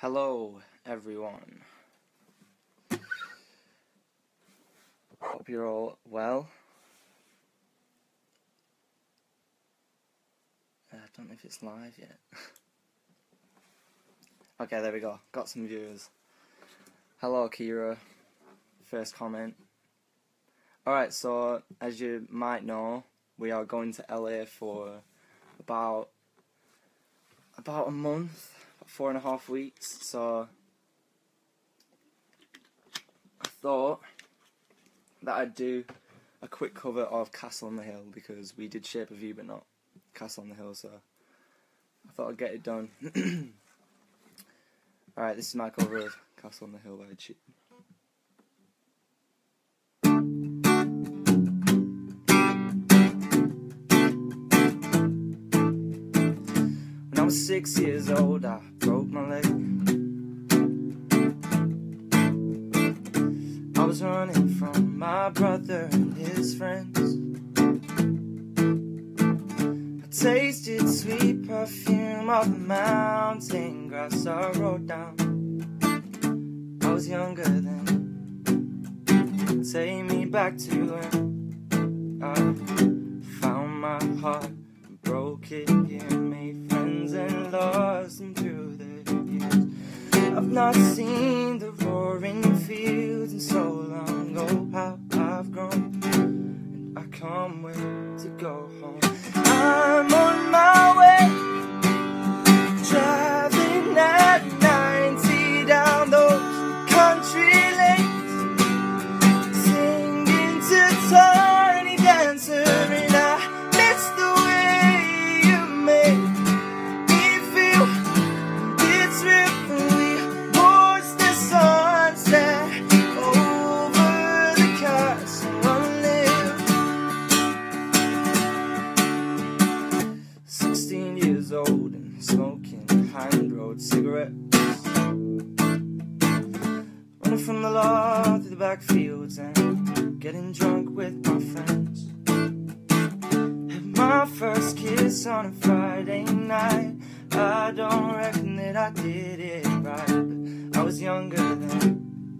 Hello, everyone. Hope you're all well. Uh, I don't know if it's live yet. okay, there we go. Got some viewers. Hello, Kira. First comment. Alright, so as you might know, we are going to LA for about about a month four and a half weeks, so I thought that I'd do a quick cover of Castle on the Hill because we did Shape of You but not Castle on the Hill, so I thought I'd get it done. Alright, this is my cover of Castle on the Hill by Cheap. Was six years old, I broke my leg. I was running from my brother and his friends. I tasted sweet perfume of the mountain grass I rode down. I was younger then. Take me back to when I found my heart broke it and lost through the years. I've not seen the roaring fields in so long. Smoking hand road cigarettes. Running from the law through the back fields and getting drunk with my friends. Had my first kiss on a Friday night. I don't reckon that I did it right, but I was younger then.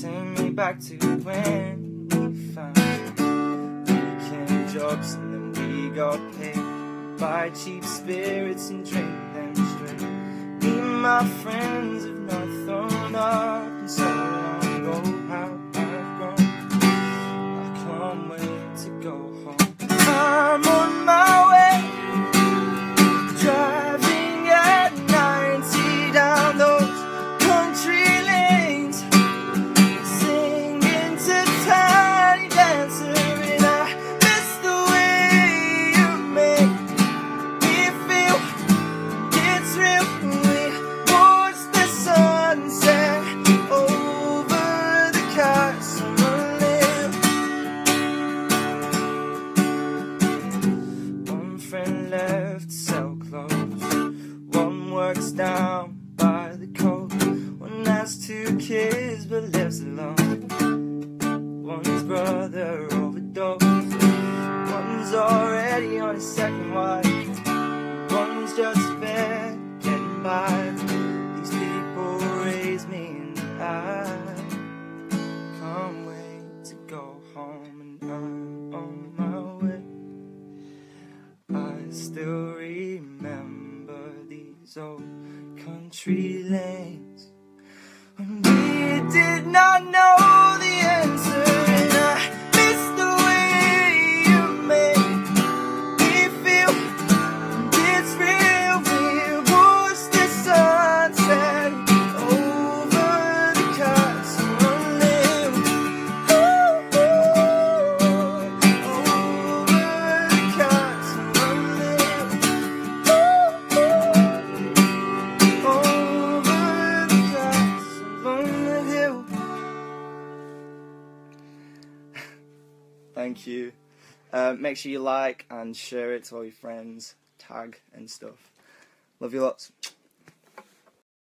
Take me back to when we found weekend jobs and then we got paid. Buy cheap spirits and drink them straight. Me and my friends have not thrown up lives alone. One's brother overdosed. One's already on his second wife. One's just fed getting by. These people raise me and I can't wait to go home and I'm on my way. I still remember these old country lanes not know Thank you. Uh, make sure you like and share it to all your friends, tag and stuff. Love you lots.